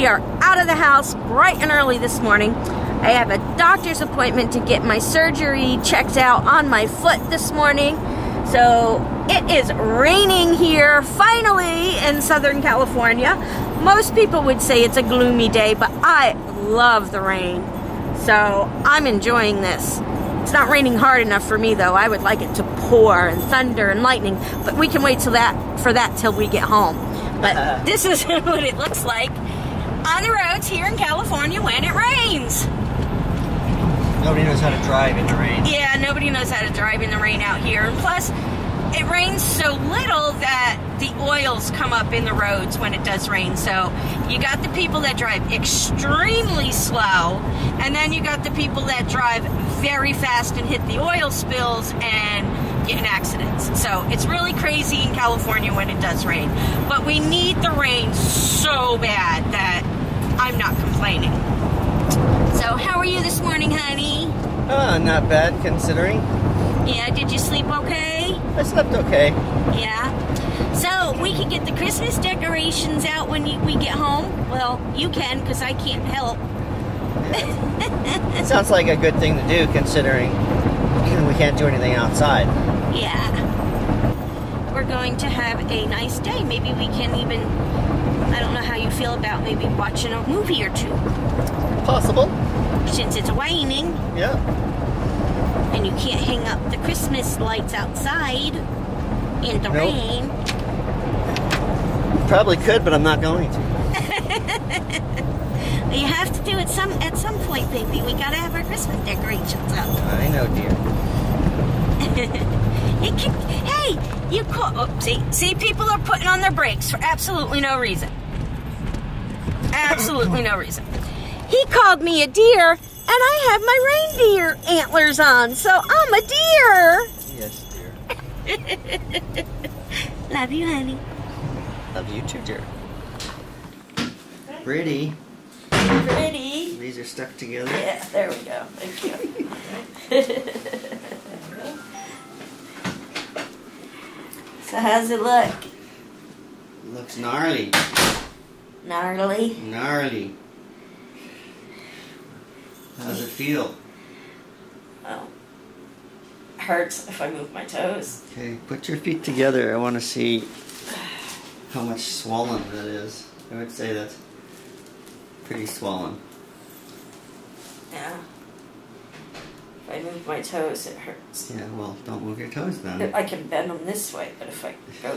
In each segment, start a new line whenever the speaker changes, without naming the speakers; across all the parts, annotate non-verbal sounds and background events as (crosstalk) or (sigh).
we are out of the house bright and early this morning. I have a doctor's appointment to get my surgery checked out on my foot this morning. So it is raining here finally in Southern California. Most people would say it's a gloomy day, but I love the rain. So I'm enjoying this. It's not raining hard enough for me though. I would like it to pour and thunder and lightning, but we can wait till that for that till we get home. But uh, this is (laughs) what it looks like on the roads here in California when it rains.
Nobody knows how to drive in the rain.
Yeah, nobody knows how to drive in the rain out here. And plus, it rains so little that the oils come up in the roads when it does rain. So you got the people that drive extremely slow, and then you got the people that drive very fast and hit the oil spills and get in accidents. So it's really crazy in California when it does rain. But we need the rain so bad that I'm not complaining. So how are you this morning, honey?
Uh, not bad considering.
Yeah, did you sleep okay?
I slept okay.
Yeah. So we can get the Christmas decorations out when you, we get home. Well, you can because I can't help.
it (laughs) sounds like a good thing to do considering (clears throat) we can't do anything outside.
Yeah. Going to have a nice day. Maybe we can even, I don't know how you feel about maybe watching a movie or two.
Possible.
Since it's raining.
Yeah.
And you can't hang up the Christmas lights outside in the nope. rain.
Probably could, but I'm not going to. (laughs)
you have to do it some at some point, baby. We gotta have our Christmas decorations up.
I know, dear. (laughs)
can, hey, you call. Oh, see, see, people are putting on their brakes for absolutely no reason. Absolutely no reason. He called me a deer, and I have my reindeer antlers on, so I'm a deer.
Yes,
dear. (laughs) Love you, honey.
Love you too, dear. Pretty.
Pretty.
These are stuck together.
Yeah, there we go. Thank you. (laughs) so how's it look?
Looks gnarly.
Gnarly?
Gnarly. How's it feel?
Well, hurts if I move my toes.
Okay, put your feet together. I want to see how much swollen that is. I would say that's pretty swollen.
Yeah. If I move my toes, it hurts.
Yeah, well, don't move your toes then.
I can bend them this way, but if I go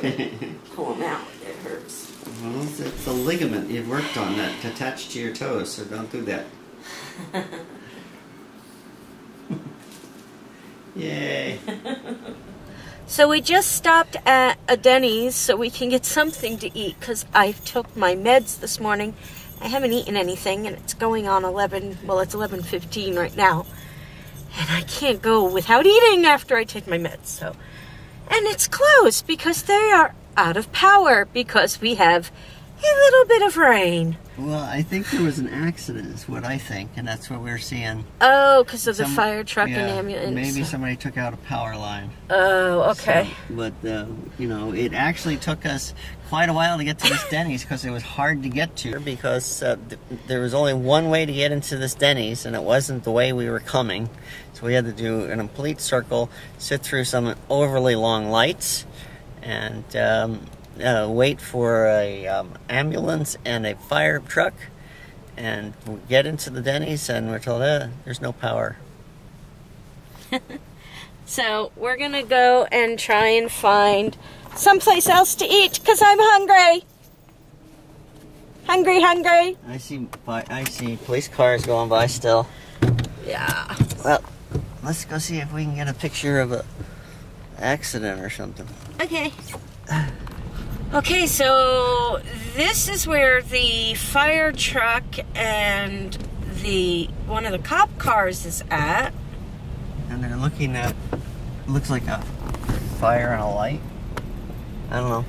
(laughs) pull them out, it hurts.
Well, it's, it's a ligament you've worked on that attached to your toes, so don't do that. (laughs) Yay.
So we just stopped at a Denny's so we can get something to eat because I took my meds this morning. I haven't eaten anything and it's going on 11, well it's 11.15 right now. And I can't go without eating after I take my meds. So, And it's closed because they are out of power because we have a little bit of rain.
Well, I think there was an accident, is what I think, and that's what we're seeing.
Oh, because of Some, the fire truck yeah, and ambulance.
Maybe somebody took out a power line.
Oh, okay.
So, but, uh, you know, it actually took us quite a while to get to this Denny's because it was hard to get to because uh, th there was only one way to get into this Denny's, and it wasn't the way we were coming. So we had to do a complete circle, sit through some overly long lights, and um, uh, wait for a um, ambulance and a fire truck, and we get into the Denny's, and we're told, eh, there's no power. (laughs)
so we're gonna go and try and find someplace else to eat because I'm hungry. Hungry, hungry.
I see. I see police cars going by still.
Yeah.
Well, let's go see if we can get a picture of a accident or something.
Okay. (sighs) (sighs) (sighs) Okay, so this is where the fire truck and the one of the cop cars is at.
And they're looking at looks like a fire and a light. I don't know.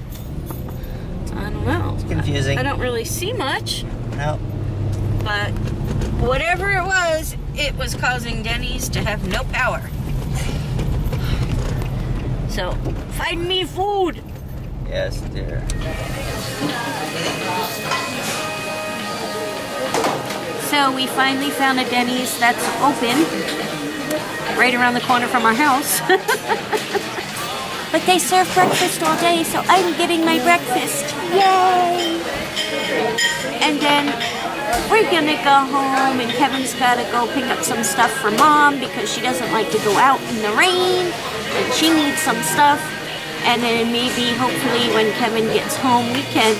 I don't know.
It's confusing.
I, I don't really see much.
No.
But whatever it was, it was causing Denny's to have no power. So, find me food.
Yes, dear.
So we finally found a Denny's that's open right around the corner from our house. (laughs) but they serve breakfast all day, so I'm getting my breakfast. Yay! And then we're gonna go home, and Kevin's gotta go pick up some stuff for mom because she doesn't like to go out in the rain, and she needs some stuff. And then maybe, hopefully, when Kevin gets home, we can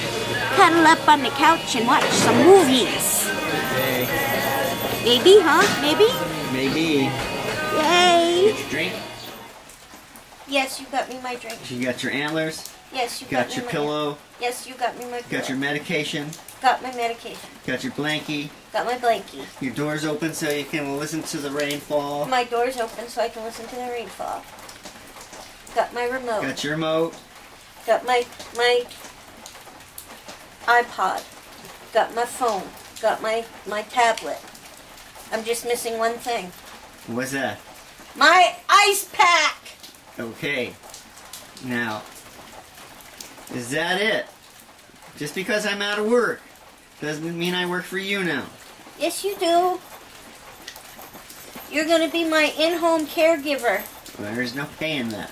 cuddle up on the couch and watch some movies.
Okay.
Maybe, huh? Maybe?
Maybe.
Yay!
Get your drink.
Yes, you got me my drink.
You got your antlers.
Yes, you
Got
got,
your pillow.
Yes, you got me my pillow.
Got your medication.
Got my medication.
Got your blankie.
Got my blankie.
Your door's open so you can listen to the rainfall.
My door's open so I can listen to the rainfall. Got my remote.
Got your remote.
Got my my iPod. Got my phone. Got my my tablet. I'm just missing one thing.
What's that?
My ice pack.
Okay. Now, is that it? Just because I'm out of work doesn't mean I work for you now.
Yes, you do. You're gonna be my in-home caregiver.
There's no paying that.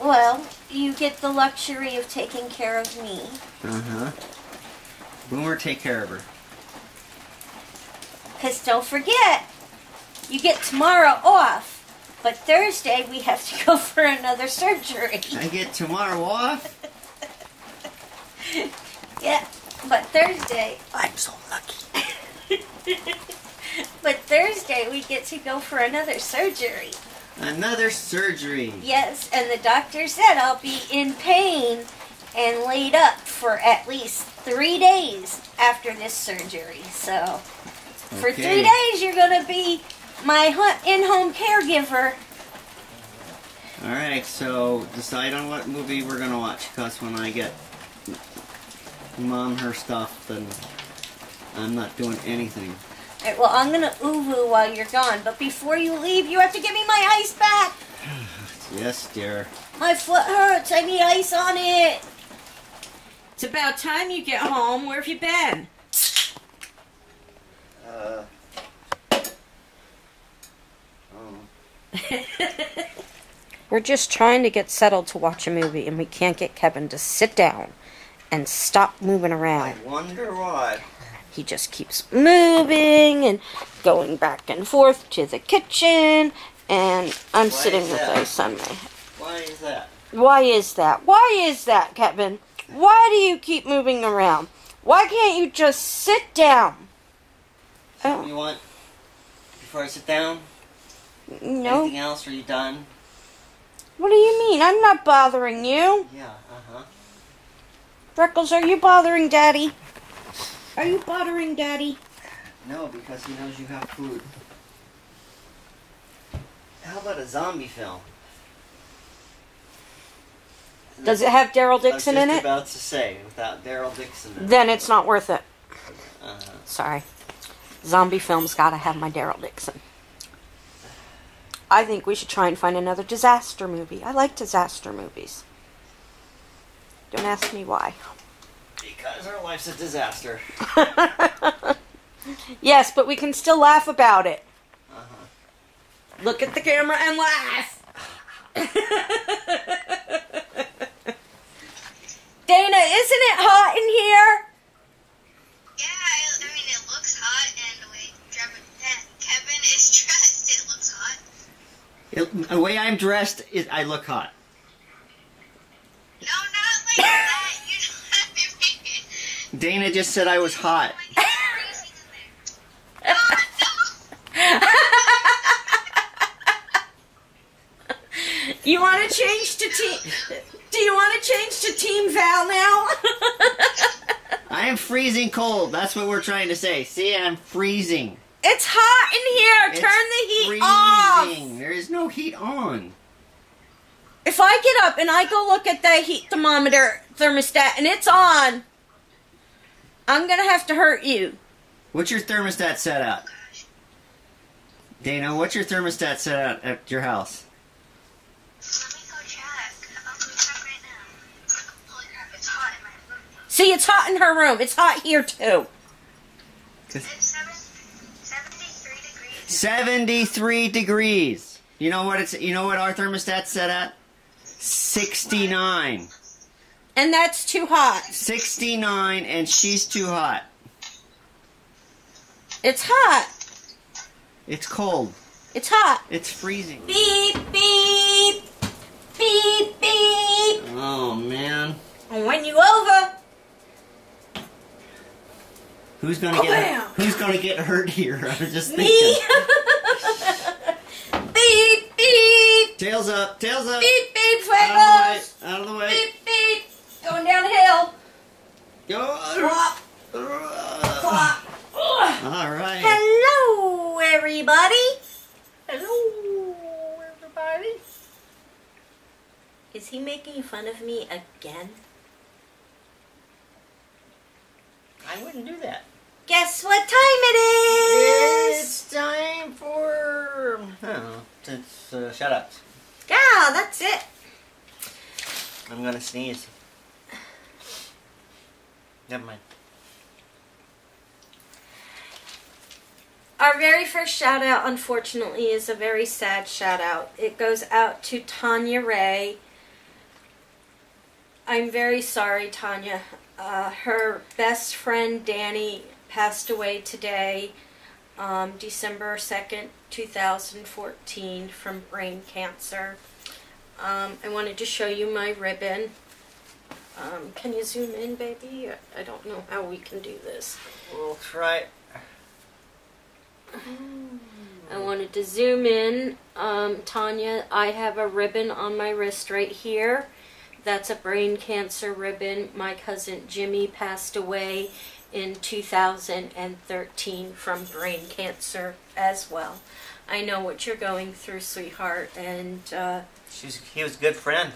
Well, you get the luxury of taking care of me.
Uh huh. Boomer, take care of her.
Because don't forget, you get tomorrow off. But Thursday, we have to (laughs) go for another surgery.
I get tomorrow off. (laughs)
Yeah, but Thursday,
I'm so lucky. (laughs)
but Thursday, we get to go for another surgery.
Another surgery.
Yes, and the doctor said I'll be in pain and laid up for at least three days after this surgery. So, for
Okay.
three days, you're going to be my in-home caregiver.
All right, so decide on what movie we're gonna watch. Cause when I get mom her stuff, then I'm not doing anything.
All right, well, I'm going to uvu while you're gone. But before you leave, you have to give me my ice back. (sighs)
Yes, dear.
My foot hurts. I need ice on it. It's about time you get home. Where have you been?
Uh. (laughs) Oh.
We're just trying to get settled to watch a movie, and we can't get Kevin to sit down and stop moving around.
I wonder why.
He just keeps moving and going back and forth to the kitchen, and I'm
Why
sitting with
that?
ice on my head.
Why is that?
Why is that? Why is that, Kevin? Why do you keep moving around? Why can't you just sit down?
Something
Oh,
you want before I sit down?
no.
Anything else? Are you done?
What do you mean? I'm not bothering you.
Yeah. Uh huh.
Freckles, are you bothering Daddy? Are you bothering Daddy?
No, because he knows you have food. How about a zombie film?
Does it have Daryl
I was
Dixon
just
in it?
about to say without Daryl Dixon. In.
Then it's not worth it.
Uh-huh.
Sorry. Zombie films gotta have my Daryl Dixon. I think we should try and find another disaster movie. I like disaster movies. Don't ask me why.
Because our life's a disaster. (laughs)
yes, but we can still laugh about it.
Uh-huh.
Look at the camera and laugh. (laughs) Dana, isn't it hot in here?
Yeah, I, I mean, it looks hot, and the way Kevin is (laughs) dressed, it looks hot.
It, the way I'm dressed, is, I look hot. Dana just said I was hot.
Like, it's freezing in there. No.
You want to change to team? Do you want to change to Team Val now? (laughs)
I am freezing cold. That's what we're trying to say. See, I'm freezing.
it's hot in here.
It's
Turn the heat off.
freezing. There is no heat on.
If I get up and I go look at the heat thermometer thermostat and it's on, I'm gonna have to hurt you.
What's your thermostat set at? Dana, what's your thermostat set at at your house?
Let me go check. I'll go check right now.
See, it's hot in her room. It's hot here too.
It's seven, 73 degrees.
73 degrees. You know what it's you know what our thermostat's set at? 69.
And that's too hot.
69 and she's too hot.
It's hot.
It's cold.
It's hot.
It's freezing.
Beep, beep. Beep, beep.
Oh man.
When you over.
Who's gonna
Oh,
get who's gonna get hurt here? (laughs) I was just
Me.
thinking. (laughs)
beep, beep.
Tails up, tails up.
Beep, beep,
Out of the way. Out of the way.
Beep. Going downhill.
Go.
Plop, plop. Ugh.
All right.
Hello, everybody. Hello, everybody. Is he making fun of me again?
I wouldn't do that.
Guess what time it is?
It's time for I don't know. It's uh, shut up.
Yeah, that's it.
I'm gonna sneeze. Never mind.
Our very first shout out, unfortunately, is a very sad shout out. It goes out to Tanya Ray. I'm very sorry, Tanya. Uh, her best friend Danny passed away today, um, December 2nd, 2014, from brain cancer. Um, I wanted to show you my ribbon. Um, can you zoom in, baby? I don't know how we can do this.
We'll try.
I wanted to zoom in. Um, Tanya, I have a ribbon on my wrist right here. That's a brain cancer ribbon. My cousin Jimmy passed away in 2013 from brain cancer as well. I know what you're going through, sweetheart, and uh,
She's he was a good friend.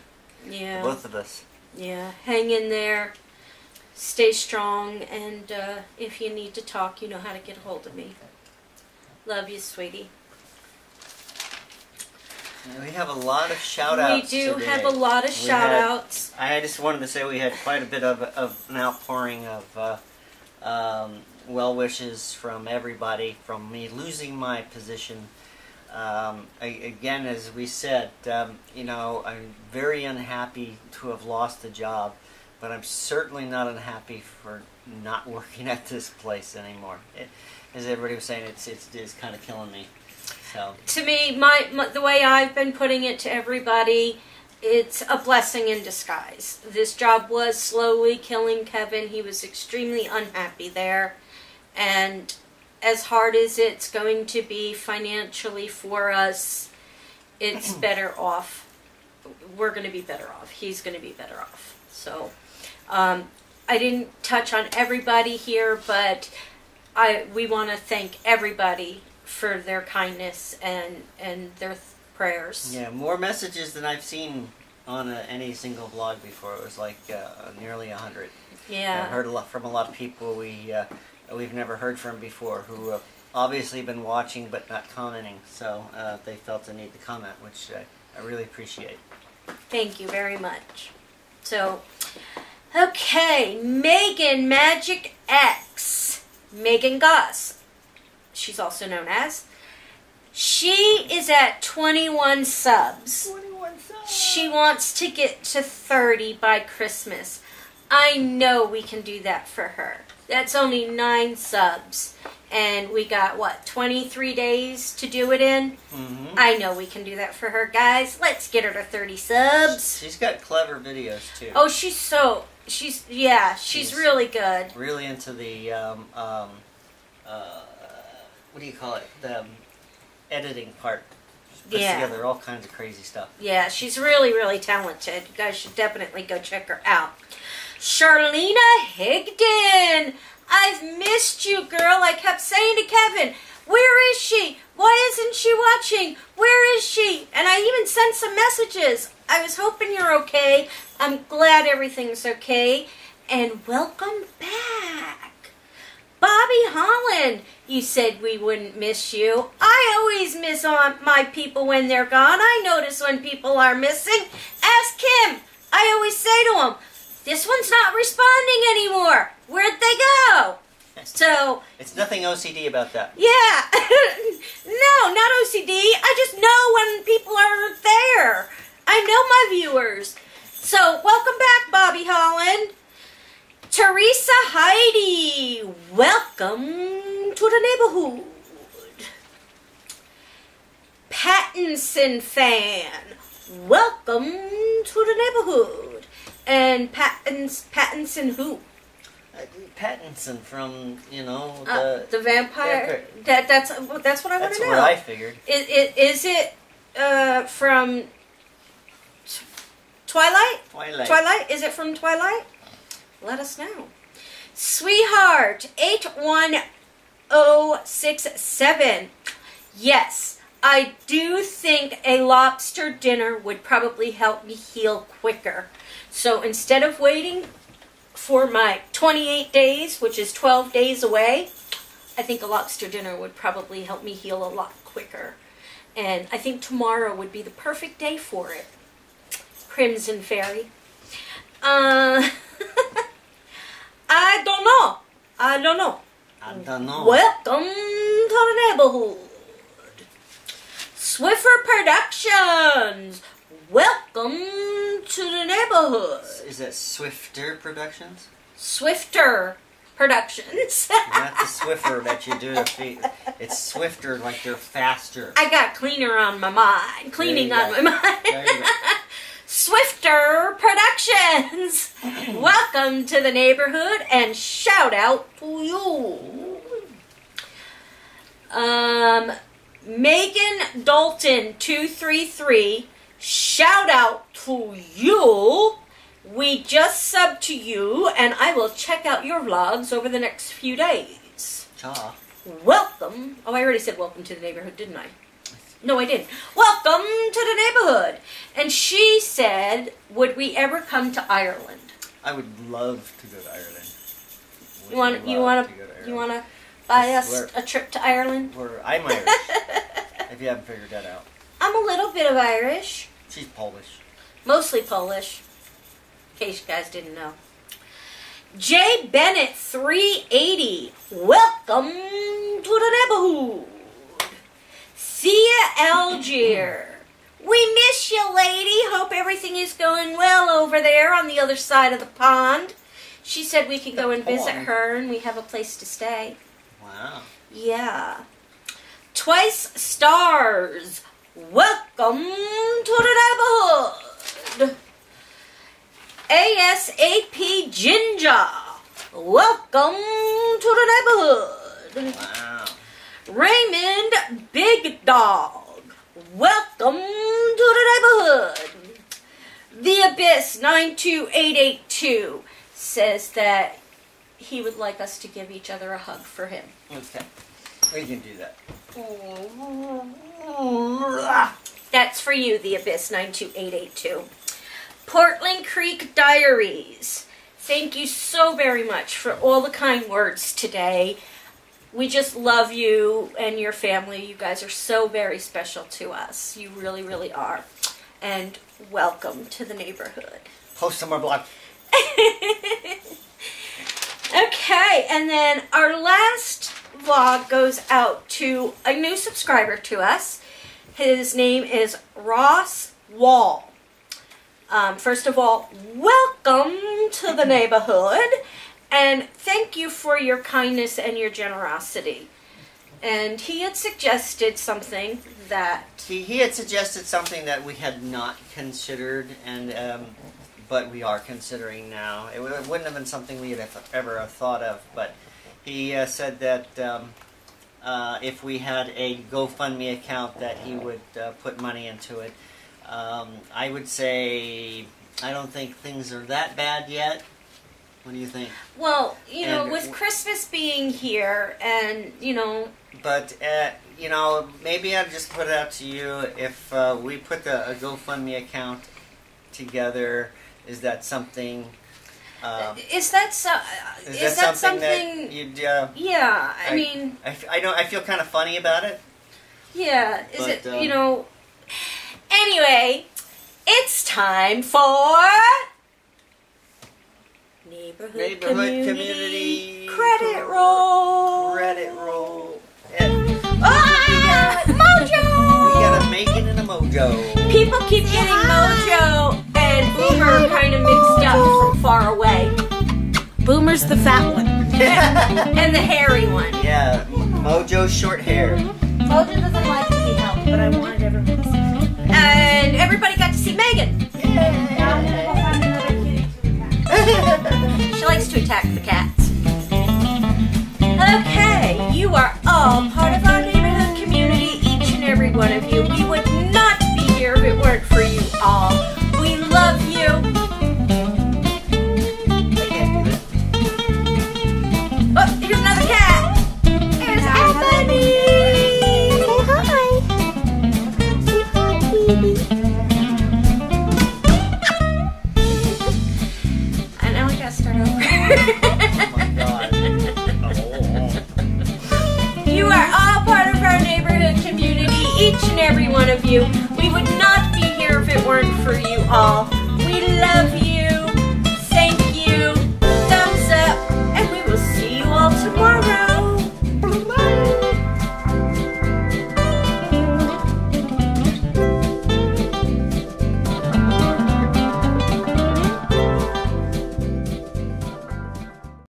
yeah,
Both of us.
Yeah, hang in there, stay strong, and uh, if you need to talk, you know how to get a hold of me. Love you, sweetie.
And we have a lot of shout
we do
today.
have a lot of shout-outs.
I just wanted to say we had quite a bit of, of an outpouring of uh, um, well wishes from everybody, from me losing my position. Um, I, again, as we said, um, you know, I'm very unhappy to have lost the job, but I'm certainly not unhappy for not (laughs) working at this place anymore. It, as everybody was saying, it's, it's, it's kind of killing me. So,
To me, my, my the way I've been putting it to everybody, it's a blessing in disguise. This job was slowly killing Kevin. He was extremely unhappy there, and as hard as it's going to be financially for us, it's (clears throat) better off. We're going to be better off. He's going to be better off. So, um, I didn't touch on everybody here, but I we want to thank everybody for their kindness and and their th- prayers.
yeah, more messages than I've seen on a, any single blog before. It was like uh, nearly a hundred.
Yeah.
I've heard a lot from a lot of people we uh, we've never heard from before who have obviously been watching but not commenting. So uh, they felt the need to comment, which I really appreciate.
Thank you very much. So, okay, Megan Magic X, Megan Goss. She's also known as. She is at 21 subs. 21 subs. She wants to get to 30 by Christmas. I know we can do that for her. That's only nine subs. And we got, what, 23 days to do it in?
Mm-hmm.
I know we can do that for her, guys. Let's get her to 30 subs.
She's got clever videos too.
Oh, she's so, she's, yeah, she's
She's-
really good.
Really into the um, um, uh, what do you call it? The um, editing part. Puts
Yeah.
together all kinds of crazy stuff.
Yeah, she's really, really talented. You guys should definitely go check her out. Charlena Higdon! I've missed you, girl. I kept saying to Kevin, where is she? Why isn't she watching? Where is she? And I even sent some messages. I was hoping you're okay. I'm glad everything's okay. And welcome back. Bobby Holland, you said we wouldn't miss you. I always miss my people when they're gone. I notice when people are missing. Ask him. I always say to him, this one's not responding anymore. Where'd they go? So,
It's nothing OCD about that.
yeah. (laughs) no, not OCD. I just know when people aren't there. I know my viewers. So, welcome back, Bobby Holland. Teresa Heidi, welcome to the neighborhood. Pattinson fan, welcome to the neighborhood. And Pattins, Pattinson who?
Uh, Pattinson from, you know, the.
Uh, the vampire.
vampire.
That that's that's what I want to know.
That's what I figured.
Is, is, is it uh, from Twilight?
Twilight.
Twilight? Is it from Twilight? Let us know. Sweetheart, 81067. Yes, I do think a lobster dinner would probably help me heal quicker. So instead of waiting for my 28 days, which is 12 days away, I think a lobster dinner would probably help me heal a lot quicker. And I think tomorrow would be the perfect day for it. Crimson Fairy. Uh, (laughs) I don't know. I don't know.
I don't know.
Welcome to the neighborhood. Swiffer Productions. Welcome to the neighborhood.
Is that Swifter Productions?
Swifter Productions.
Not the (laughs) Swiffer that you do. It's Swifter, like they're faster.
I got cleaner on my mind. Cleaning on my mind.
There you go. (laughs)
Swifter Productions. (clears throat) Welcome to the neighborhood and shout out to you. Um, Megan Dalton two three three. Shout out to you. We just subbed to you, and I will check out your vlogs over the next few days.
Cha.
Welcome. Oh, I already said welcome to the neighborhood, didn't I? No, I didn't. Welcome to the neighborhood. And she said, would we ever come to Ireland?
I would love to go to Ireland. Would
You want you want
to
to you want to buy us a trip to Ireland?
We're, I'm Irish. (laughs) if you haven't figured that out.
I'm a little bit of Irish,
She's Polish.
mostly Polish. In case you guys didn't know. Jay Bennett 380. Welcome to the neighborhood. See ya, Algier. We miss you, lady. Hope everything is going well over there on the other side of the pond. She said we can go and visit her and we have a place to stay.
Wow.
Yeah. Twice stars. Welcome to the neighborhood. ASAP Ginger. Welcome to the neighborhood.
Wow.
Raymond Big Dog. Welcome to the neighborhood. The Abyss 92882 says that he would like us to give each other a hug for him.
Okay. We can do that.
That's for you, The Abyss 92882. Portland Creek Diaries. Thank you so very much for all the kind words today. We just love you and your family. You guys are so very special to us. You really, really are. And welcome to the neighborhood.
Post some more blog. (laughs)
Okay, and then our last vlog goes out to a new subscriber to us. His name is Ross Wall. Um, first of all, welcome to the neighborhood, and thank you for your kindness and your generosity. And he had suggested something that
He, he had suggested something that we had not considered, and um, but we are considering now. It, it wouldn't have been something we had ev- ever have thought of, but he uh, said that um, uh, if we had a GoFundMe account, that he would uh, put money into it. Um, I would say I don't think things are that bad yet. What do you think?
well, you know,
And
with Christmas being here and, you know,
But uh, you know, maybe I'll just put it out to you if uh, we put the, a GoFundMe account together. Is that something? Um,
is that so,
is,
is,
that,
that
something,
something
that you'd? Uh,
Yeah, I,
I-
mean,
I, f- I know I feel kind of funny about it.
yeah. Is
But,
it
um,
you know? Anyway, it's time for Neighborhood,
Neighborhood
community,
community
credit roll.
Credit roll. And
Ah,
we
Mojo.
got a Megan and a Mojo.
People keep getting Mojo and Boomer are kind of mixed up from far away. Boomer's the fat one. (laughs) and the hairy one.
Yeah, Mojo's short hair.
Mojo doesn't like to be helped, but I wanted everyone to see. And everybody got to see Megan. Yeah. she likes to attack the cats. Okay, you are all part of our